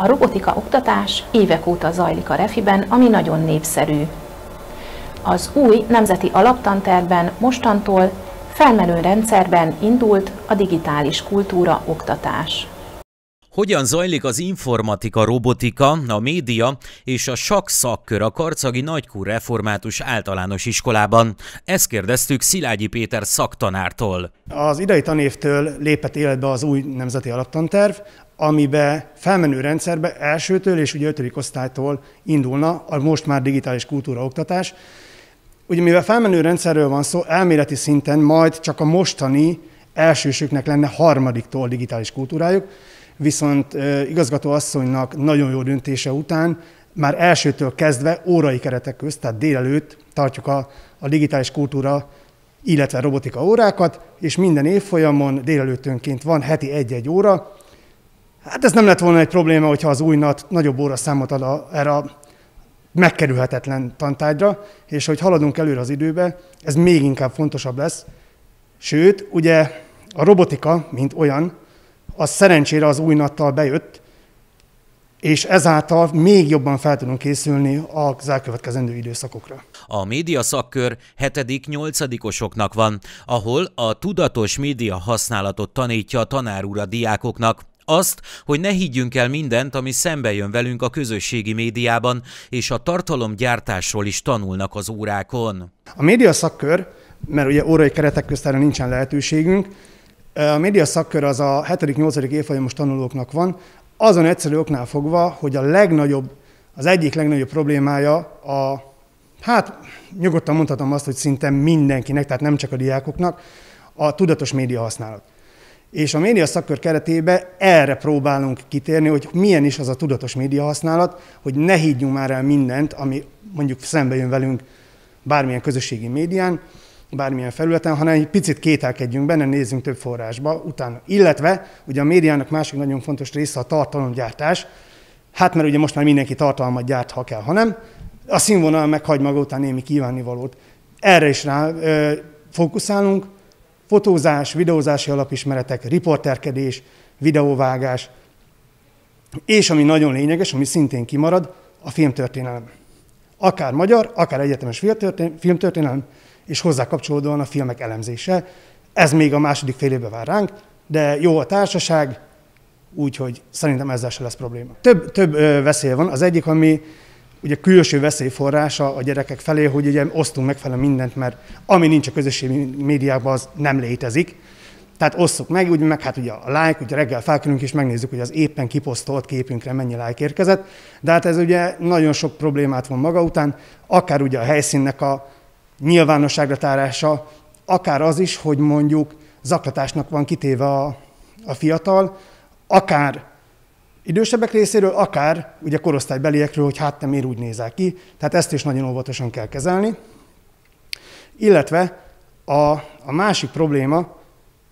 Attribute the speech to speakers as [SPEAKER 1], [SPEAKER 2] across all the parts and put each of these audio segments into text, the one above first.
[SPEAKER 1] A robotika oktatás évek óta zajlik a Refiben, ami nagyon népszerű. Az új nemzeti alaptanterben mostantól felmenő rendszerben indult a digitális kultúra oktatás.
[SPEAKER 2] Hogyan zajlik az informatika, robotika, a média és a sakk szakkör a Karcagi Nagykúr Református Általános Iskolában? Ezt kérdeztük Szilágyi Péter szaktanártól.
[SPEAKER 3] Az idei tanévtől lépett életbe az új nemzeti alaptanterv, amibe felmenő rendszerbe elsőtől és ugye ötödik osztálytól indulna a most már digitális kultúra oktatás. Ugye mivel felmenő rendszerről van szó, elméleti szinten majd csak a mostani elsősöknek lenne harmadiktól digitális kultúrájuk, viszont igazgató asszonynak nagyon jó döntése után már elsőtől kezdve órai keretek közt, tehát délelőtt tartjuk a, a digitális kultúra, illetve robotika órákat, és minden évfolyamon délelőttönként van heti egy-egy óra. Hát ez nem lett volna egy probléma, hogyha az új NAT nagyobb óraszámot ad a, erre a megkerülhetetlen tantárgyra, és hogy haladunk előre az időbe, ez még inkább fontosabb lesz. Sőt, ugye a robotika, mint olyan, az szerencsére az új nattal bejött, és ezáltal még jobban fel tudunk készülni az elkövetkezendő időszakokra.
[SPEAKER 2] A média szakkör 7.-8. van, ahol a tudatos média használatot tanítja a tanár úr a diákoknak, azt, hogy ne higgyünk el mindent, ami szembe jön velünk a közösségi médiában, és a tartalomgyártásról is tanulnak az órákon.
[SPEAKER 3] A média szakkör, mert ugye órai keretek közt nincsen lehetőségünk, a média szakkör az a 7.-8. évfolyamos tanulóknak van, azon egyszerű oknál fogva, hogy a legnagyobb, az egyik legnagyobb problémája a, hát nyugodtan mondhatom azt, hogy szinte mindenkinek, tehát nem csak a diákoknak, a tudatos média használat. És a média szakkör keretében erre próbálunk kitérni, hogy milyen is az a tudatos média használat, hogy ne higgyunk már el mindent, ami mondjuk szembe jön velünk bármilyen közösségi médián, bármilyen felületen, hanem egy picit kételkedjünk benne, nézzünk több forrásba utána. Illetve ugye a médiának másik nagyon fontos része a tartalomgyártás. Hát mert ugye most már mindenki tartalmat gyárt, ha kell, ha nem. A színvonal meghagy maga után némi kívánnivalót. Erre is rá ö, fókuszálunk. Fotózás, videózási alapismeretek, riporterkedés, videóvágás, és ami nagyon lényeges, ami szintén kimarad, a filmtörténelem. Akár magyar, akár egyetemes filmtörténelem, és hozzá kapcsolódóan a filmek elemzése. Ez még a második fél évben vár ránk, de jó a társaság, úgyhogy szerintem ezzel se lesz probléma. Több, több veszély van. Az egyik, ami ugye külső veszélyforrása a gyerekek felé, hogy ugye osztunk megfelelően mindent, mert ami nincs a közösségi médiában, az nem létezik. Tehát osszuk meg, úgy meg hát ugye a like, ugye reggel felkelünk és megnézzük, hogy az éppen kiposztolt képünkre mennyi like érkezett, de hát ez ugye nagyon sok problémát von maga után, akár ugye a helyszínnek a nyilvánosságra tárása, akár az is, hogy mondjuk zaklatásnak van kitéve a, a fiatal, akár idősebbek részéről, akár ugye korosztálybeliekről, hogy hát te miért úgy nézel ki. Tehát ezt is nagyon óvatosan kell kezelni. Illetve a, a másik probléma,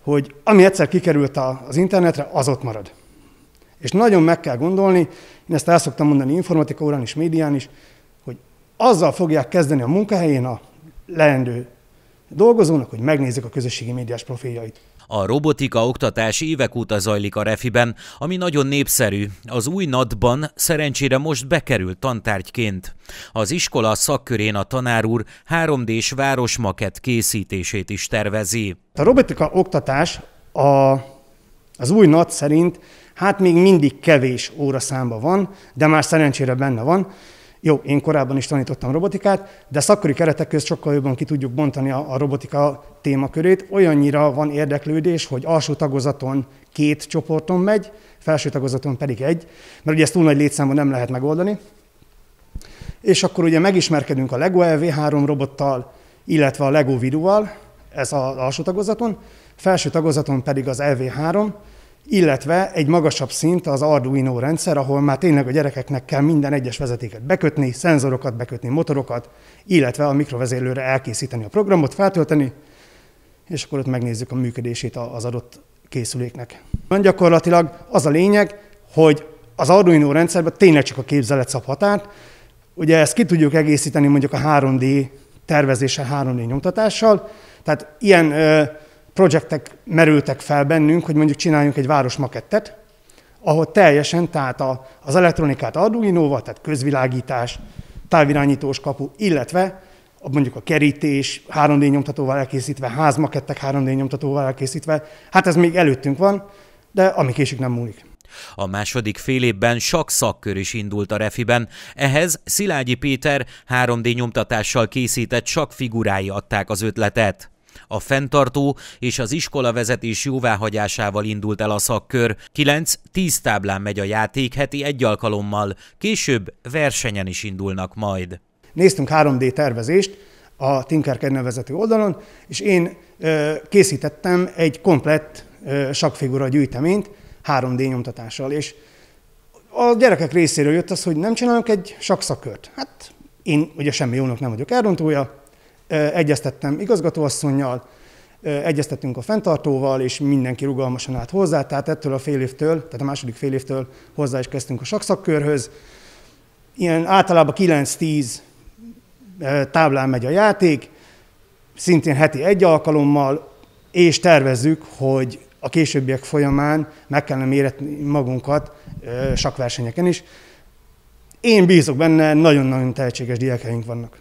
[SPEAKER 3] hogy ami egyszer kikerült a, az internetre, az ott marad. És nagyon meg kell gondolni, én ezt el szoktam mondani informatika órán is, médián is, hogy azzal fogják kezdeni a munkahelyén a leendő dolgozónak, hogy megnézzük a közösségi médiás profiljait.
[SPEAKER 2] A robotika oktatás évek óta zajlik a Refiben, ami nagyon népszerű. Az új NAT-ban szerencsére most bekerült tantárgyként. Az iskola szakkörén a tanár úr 3D-s városmaket készítését is tervezi.
[SPEAKER 3] A robotika oktatás a, az új NAT szerint hát még mindig kevés óraszámba van, de már szerencsére benne van. Jó, én korábban is tanítottam robotikát, de szakkori keretek között sokkal jobban ki tudjuk bontani a, a robotika témakörét. Olyannyira van érdeklődés, hogy alsó tagozaton két csoporton megy, felső tagozaton pedig egy, mert ugye ezt túl nagy létszámban nem lehet megoldani. És akkor ugye megismerkedünk a Lego LV3 robottal, illetve a Lego Viduval, ez az alsó tagozaton, felső tagozaton pedig az LV3, illetve egy magasabb szint az Arduino rendszer, ahol már tényleg a gyerekeknek kell minden egyes vezetéket bekötni, szenzorokat bekötni, motorokat, illetve a mikrovezérlőre elkészíteni a programot, feltölteni, és akkor ott megnézzük a működését az adott készüléknek. Gyakorlatilag az a lényeg, hogy az Arduino rendszerben tényleg csak a képzelet szab határt. Ugye ezt ki tudjuk egészíteni mondjuk a 3D tervezéssel, 3D nyomtatással. Tehát ilyen projektek merültek fel bennünk, hogy mondjuk csináljunk egy városmakettet, ahol teljesen, tehát a, az elektronikát Arduino-val, tehát közvilágítás, távirányítós kapu, illetve mondjuk a kerítés 3D nyomtatóval elkészítve, házmakettek 3D nyomtatóval elkészítve, hát ez még előttünk van, de ami késik nem múlik.
[SPEAKER 2] A második fél évben sok szakkör is indult a refiben, ehhez Szilágyi Péter 3D nyomtatással készített sok figurái adták az ötletet. A fenntartó és az iskola vezetés jóváhagyásával indult el a szakkör. 9-10 táblán megy a játék heti egy alkalommal, később versenyen is indulnak majd.
[SPEAKER 3] Néztünk 3D tervezést a Tinkercad nevezetű oldalon, és én készítettem egy komplett sakfigura gyűjteményt 3D nyomtatással, és a gyerekek részéről jött az, hogy nem csinálunk egy sakszakört. Hát én ugye semmi jónak nem vagyok elrontója, egyeztettem igazgatóasszonynal, egyeztettünk a fenntartóval, és mindenki rugalmasan állt hozzá, tehát ettől a fél évtől, tehát a második fél évtől hozzá is kezdtünk a sakszakkörhöz. Ilyen általában 9-10 táblán megy a játék, szintén heti egy alkalommal, és tervezzük, hogy a későbbiek folyamán meg kellene méretni magunkat sakversenyeken is. Én bízok benne, nagyon-nagyon tehetséges diákjaink vannak.